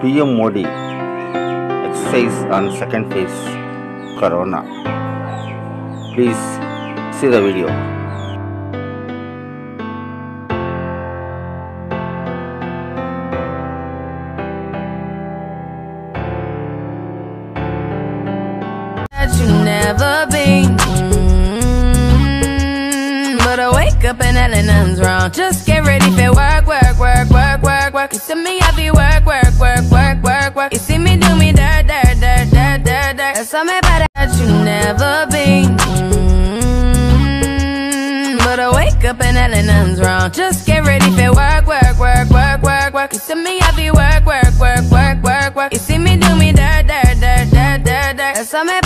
PM Modi exercise on second phase Corona. Please see the video. that you never been. Mm, But I wake up and nothing's wrong. Just get ready for work, work, something about that you never been. Mm, But I wake up and hell nothing's wrong. Just get ready for work, work, work, work, work, work. You see me, I be work, work, work, work, work, work. You see me do me dirt, dirt, dirt, dirt, dirt, dirt. There's something